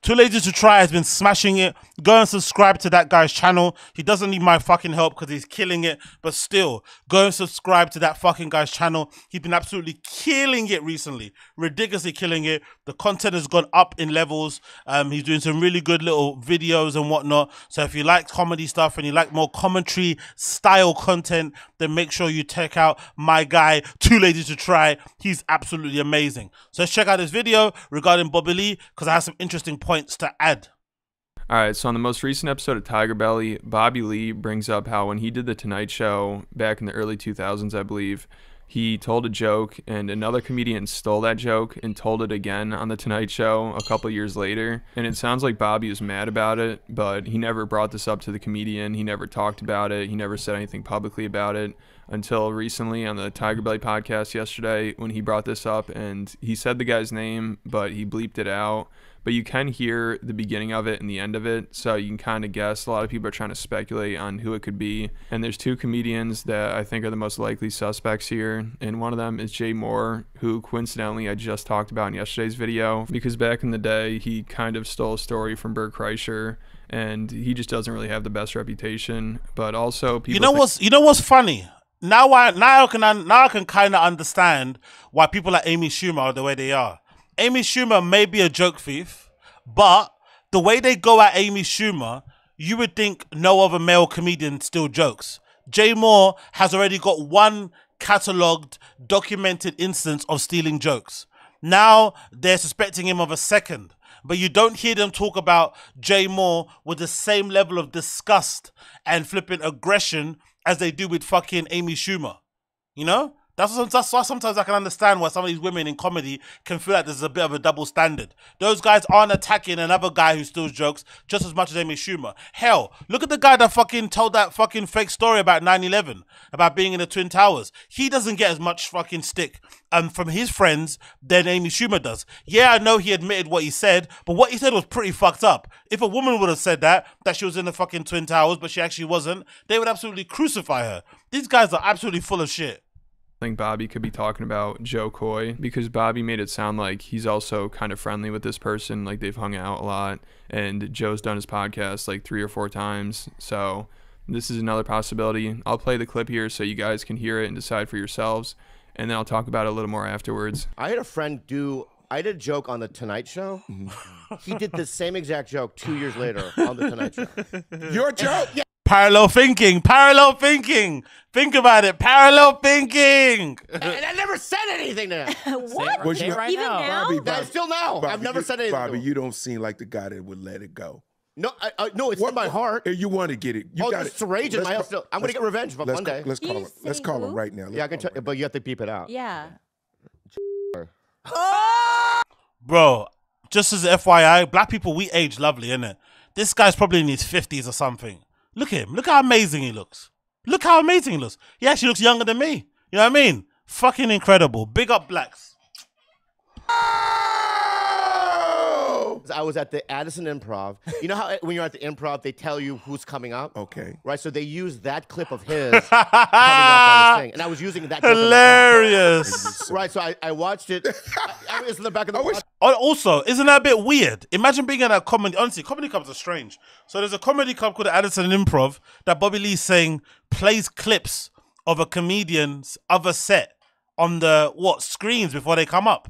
Too Lazy to Try has been smashing it. Go and subscribe to that guy's channel. He doesn't need my fucking help because he's killing it. But still, go and subscribe to that fucking guy's channel. He's been absolutely killing it recently. Ridiculously killing it. The content has gone up in levels. Um, he's doing some really good little videos and whatnot. So if you like comedy stuff and you like more commentary style content, then make sure you check out my guy, Too Lazy to Try. He's absolutely amazing. So let's check out this video regarding Bobby Lee because I have some interesting points to add. All right, so on the most recent episode of Tiger Belly, Bobby Lee brings up how when he did the Tonight Show back in the early 2000s, I believe, he told a joke and another comedian stole that joke and told it again on the Tonight Show a couple years later. And it sounds like Bobby was mad about it, but he never brought this up to the comedian. He never talked about it. He never said anything publicly about it until recently on the Tiger Belly podcast yesterday when he brought this up and he said the guy's name, but he bleeped it out but you can hear the beginning of it and the end of it, so you can kind of guess. A lot of people are trying to speculate on who it could be. And there's two comedians that I think are the most likely suspects here, and one of them is Jay Mohr, who coincidentally I just talked about in yesterday's video, because back in the day he kind of stole a story from Bert Kreischer. And he just doesn't really have the best reputation, but also people. You know what's you know what's funny? Now I now I can now I can kind of understand why people like Amy Schumer are the way they are Amy Schumer may be a joke thief, but the way they go at Amy Schumer, you would think no other male comedian still jokes. Jay Mohr has already got one catalogued, documented instance of stealing jokes. Now they're suspecting him of a second. But you don't hear them talk about Jay Mohr with the same level of disgust and flipping aggression as they do with fucking Amy Schumer. You know? That's, that's why sometimes I can understand why some of these women in comedy can feel like there's a bit of a double standard. Those guys aren't attacking another guy who steals jokes just as much as Amy Schumer. Hell, look at the guy that fucking told that fucking fake story about 9-11, about being in the Twin Towers. He doesn't get as much fucking stick um, from his friends than Amy Schumer does. Yeah, I know he admitted what he said, but what he said was pretty fucked up. If a woman would have said that, that she was in the fucking Twin Towers, but she actually wasn't, they would absolutely crucify her. These guys are absolutely full of shit think Bobby could be talking about Jo Koy because Bobby made it sound like he's also kind of friendly with this person. Like they've hung out a lot, and Jo's done his podcast like three or four times. So this is another possibility. I'll play the clip here so you guys can hear it and decide for yourselves, and then I'll talk about it a little more afterwards. I had a friend do. I did a joke on the Tonight Show. He did the same exact joke two years later on the Tonight Show. Your joke? Yeah. Parallel thinking, parallel thinking. Think about it, parallel thinking. and I never said anything to him. what? Well, you right Even now? now? Bobby, Bobby, still now. Bobby, I've never said anything. Bobby, you don't seem like the guy that would let it go. No, I, I, no, it's what, in my heart. You want to get it. You oh, got it's it. rage in my house. I'm going to get revenge for one day. Let's call him. Let's call him right now. Let's yeah, I can tell, but you have to beep it out. Yeah. Bro, just as FYI, black people, we age lovely, innit? This guy's probably in his 50s or something. Look at him. Look how amazing he looks. Look how amazing he looks. He actually looks younger than me. You know what I mean? Fucking incredible. Big up blacks. I was at the Addison Improv. You know how eh, when you're at the Improv, they tell you who's coming up? Okay. Right. So they use that clip of his coming up on this thing, and I was using that. Hilarious. right. So I, I watched it. I, I was in the back of the. Wish- Oh, also, isn't that a bit weird? Imagine being in a comedy. Honestly, comedy clubs are strange. So there's a comedy club called Addison Improv that Bobby Lee's saying plays clips of a comedian's other set on the what screens before they come up.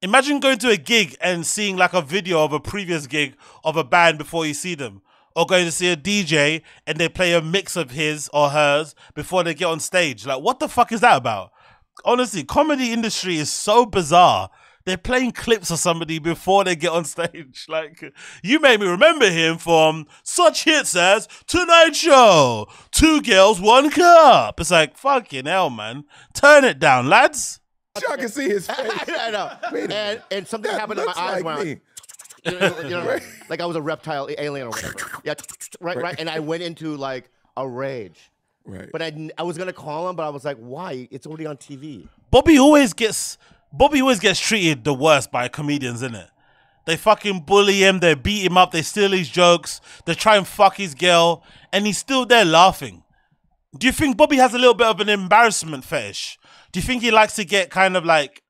Imagine going to a gig and seeing like a video of a previous gig of a band before you see them. Or going to see a DJ and they play a mix of his or hers before they get on stage. Like, what the fuck is that about? Honestly, comedy industry is so bizarre. They're playing clips of somebody before they get on stage. Like, you made me remember him from such hits as Tonight Show, Two Girls, One Cup. It's like, fucking hell, man. Turn it down, lads. Y'all can see his face. I know. And, and something that happened to my eyes like when I, you know, you know, right. like I was a reptile alien or whatever. Yeah, right, right. And I went into like a rage. Right. But I, I was gonna call him, but I was like, why? It's already on TV. Bobby always gets Bobby always gets treated the worst by comedians, isn't it? They fucking bully him, they beat him up, they steal his jokes, they try and fuck his girl, and he's still there laughing. Do you think Bobby has a little bit of an embarrassment fetish? Do you think he likes to get kind of like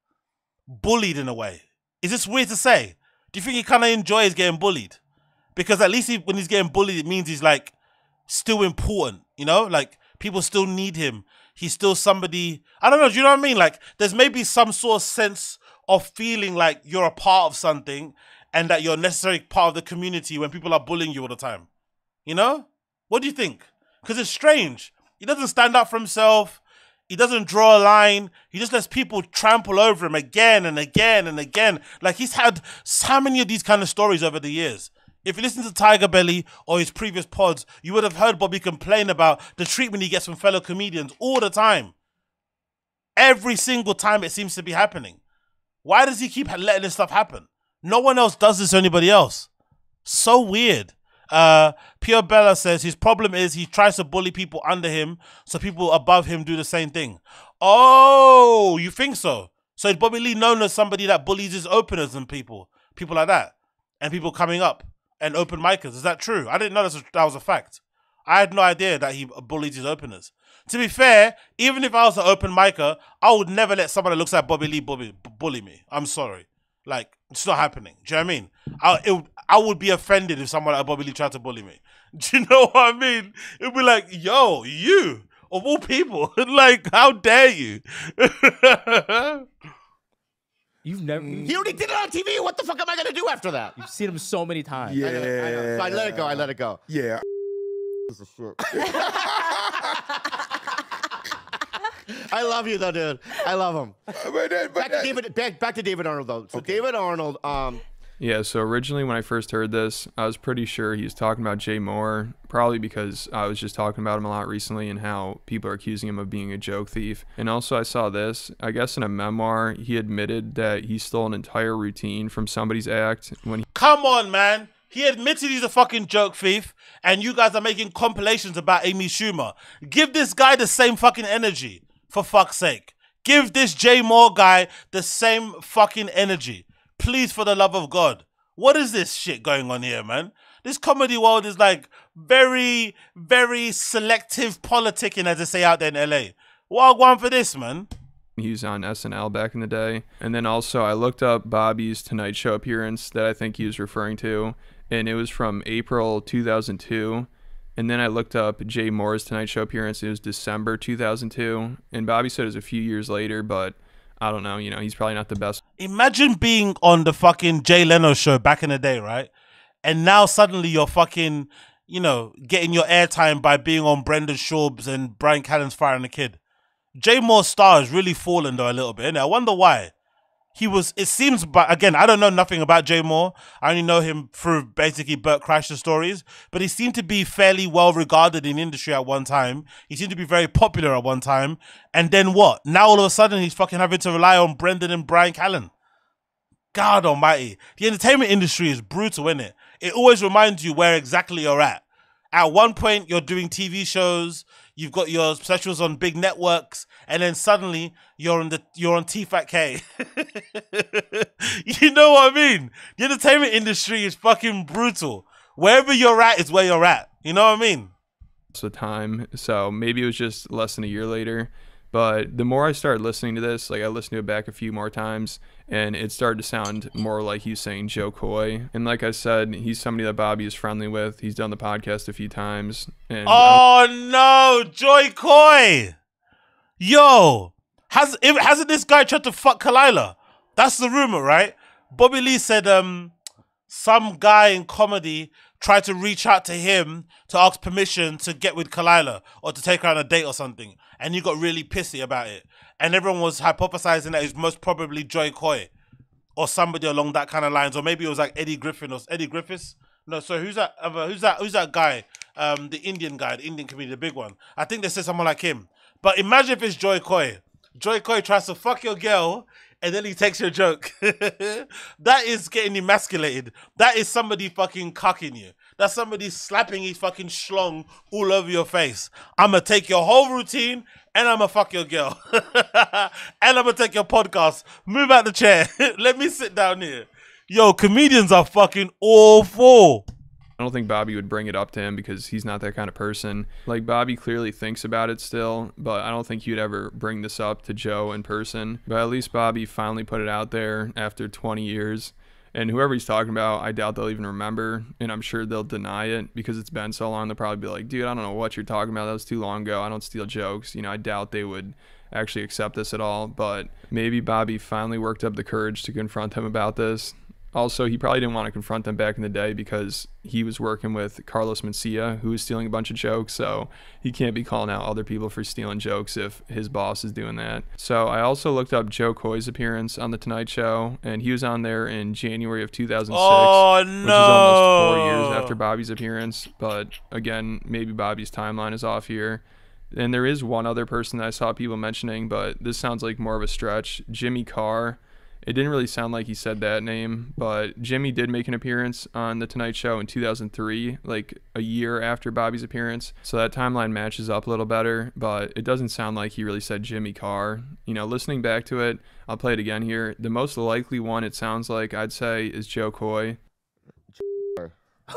bullied in a way? Is this weird to say? Do you think he kind of enjoys getting bullied? Because at least he, when he's getting bullied, it means he's like still important. You know, like people still need him. He's still somebody. I don't know. Do you know what I mean? Like there's maybe some sort of sense of feeling like you're a part of something and that you're a necessary part of the community when people are bullying you all the time. You know? What do you think? Because it's strange. He doesn't stand up for himself. He doesn't draw a line. He just lets people trample over him again and again and again. Like he's had so many of these kind of stories over the years. If you listen to Tiger Belly or his previous pods, you would have heard Bobby complain about the treatment he gets from fellow comedians all the time. Every single time it seems to be happening. Why does he keep letting this stuff happen? No one else does this to anybody else. So weird. Uh, Pure Bella says his problem is he tries to bully people under him, so people above him do the same thing. Oh, you think so? So is Bobby Lee known as somebody that bullies his openers and people, people like that, and people coming up and open micers? Is that true? I didn't know that was a fact. I had no idea that he bullied his openers. To be fair, even if I was an open micer, I would never let someone that looks like Bobby Lee bully, bully me. I'm sorry. Like, it's not happening. Do you know what I mean? I, it, I would be offended if someone like Bobby Lee tried to bully me. Do you know what I mean? It'd be like, yo, you, of all people, like, how dare you? You've never. He already did it on TV. What the fuck am I gonna do after that? You've seen him so many times. Yeah. I, know, I, know. So I let it go. I let it go. Yeah. I love you though, dude. I love him. But but Back to David. Back, back to David Arnold though. So David Arnold. Um, Yeah, so originally when I first heard this, I was pretty sure he was talking about Jay Mohr, probably because I was just talking about him a lot recently and how people are accusing him of being a joke thief. And also, I saw this, I guess in a memoir, he admitted that he stole an entire routine from somebody's act when he Come on, man. He admitted he's a fucking joke thief, and you guys are making compilations about Amy Schumer. Give this guy the same fucking energy, for fuck's sake. Give this Jay Mohr guy the same fucking energy. Please, for the love of God. What is this shit going on here, man? This comedy world is like very, very selective politicking, as they say out there in LA. What want for this, man? he was on SNL back in the day. And then also, I looked up Bobby's Tonight Show appearance that I think he was referring to, and it was from April 2002. And then I looked up Jay Mohr's Tonight Show appearance. It was December 2002. And Bobby said it was a few years later, but I don't know. You know, he's probably not the best. Imagine being on the fucking Jay Leno show back in the day, right? And now suddenly you're fucking, you know, getting your airtime by being on Brendan Schaub's and Brian Callen's Fighter and the Kid. Jay Mohr's star has really fallen though a little bit. And I wonder why. He was. It seems, but again, I don't know nothing about Jay Mohr. I only know him through basically Bert Kreischer stories. But he seemed to be fairly well regarded in industry at one time. He seemed to be very popular at one time. And then what? Now all of a sudden he's fucking having to rely on Brendan and Brian Callen. God Almighty, the entertainment industry is brutal, isn't it? It always reminds you where exactly you're at. At one point, you're doing TV shows, you've got your specials on big networks, and then suddenly you're on the you're on T-Fat-K. you know what I mean? The entertainment industry is fucking brutal. Wherever you're at is where you're at. You know what I mean? of time. So maybe it was just less than a year later. But the more I started listening to this, like I listened to it back a few more times, and it started to sound more like he's saying Jo Koy. And like I said, he's somebody that Bobby is friendly with. He's done the podcast a few times. And Oh no, Joy Coy. Yo, has if, hasn't this guy tried to fuck Khalyla? That's the rumor, right? Bobby Lee said um some guy in comedy tried to reach out to him to ask permission to get with Khalyla or to take her on a date or something, and he got really pissy about it. And everyone was hypothesizing that it's most probably Joy Coy or somebody along that kind of lines, or maybe it was like Eddie Griffin or Eddie Griffiths. No, so who's that? Who's that? Who's that guy? Um, the Indian guy, the Indian comedian, the big one. I think they said someone like him. But imagine if it's Joy Coy. Joy Coy tries to fuck your girl, and then he takes your joke. that is getting emasculated. That is somebody fucking cucking you. That's somebody slapping his fucking schlong all over your face. I'ma take your whole routine and I'ma fuck your girl. and I'ma take your podcast. Move out the chair. Let me sit down here. Yo, comedians are fucking awful. I don't think Bobby would bring it up to him because he's not that kind of person. Like Bobby clearly thinks about it still, but I don't think he'd ever bring this up to Jo in person. But at least Bobby finally put it out there after 20 years. And whoever he's talking about, I doubt they'll even remember. And I'm sure they'll deny it because it's been so long. They'll probably be like, dude, I don't know what you're talking about. That was too long ago. I don't steal jokes. You know, I doubt they would actually accept this at all. But maybe Bobby finally worked up the courage to confront him about this. Also, he probably didn't want to confront them back in the day because he was working with Carlos Mencia, who was stealing a bunch of jokes. So he can't be calling out other people for stealing jokes if his boss is doing that. So I also looked up Jo Koy's appearance on The Tonight Show, and he was on there in January of 2006, Oh which is almost four years after Bobby's appearance. But again, maybe Bobby's timeline is off here. And there is one other person that I saw people mentioning, but this sounds like more of a stretch. Jimmy Carr. It didn't really sound like he said that name, but Jimmy did make an appearance on The Tonight Show in 2003, like a year after Bobby's appearance. So that timeline matches up a little better, but it doesn't sound like he really said Jimmy Carr. You know, listening back to it, I'll play it again here. The most likely one, it sounds like, I'd say, is Jo Koy.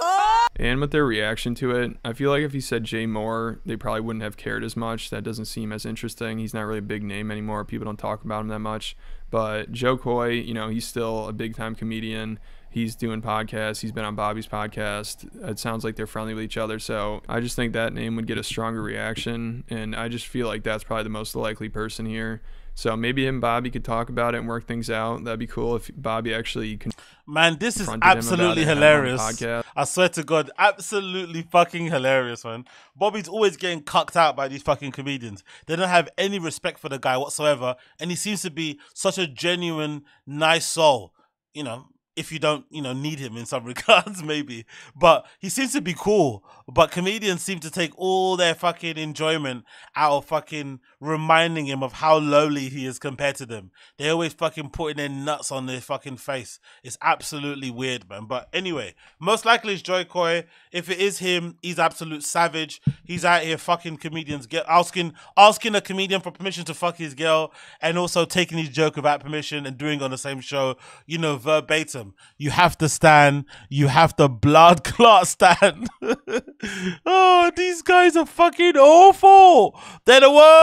And with their reaction to it, I feel like if he said Jay Mohr, they probably wouldn't have cared as much. That doesn't seem as interesting. He's not really a big name anymore. People don't talk about him that much. But Jo Koy, you know, he's still a big time comedian. He's doing podcasts. He's been on Bobby's podcast. It sounds like they're friendly with each other. So I just think that name would get a stronger reaction. And I just feel like that's probably the most likely person here. So maybe him and Bobby could talk about it and work things out. That'd be cool if Bobby actually can. Man, this is confronted him about absolutely it on one hilarious. I swear to God, absolutely fucking hilarious, man. Bobby's always getting cucked out by these fucking comedians. They don't have any respect for the guy whatsoever, and he seems to be such a genuine, nice soul. You know, if you don't, you know, need him in some regards, maybe. But he seems to be cool. But comedians seem to take all their fucking enjoyment out of fucking reminding him of how lowly he is compared to them. They always fucking putting their nuts on their fucking face. It's absolutely weird, man. But anyway, most likely it's Joy Coy. If it is him, he's absolute savage. He's out here fucking comedians, get asking asking a comedian for permission to fuck his girl, and also taking his joke without permission and doing on the same show. You know, verbatim. You have to stand. You have to blood clot stand. oh, these guys are fucking awful. They're the worst.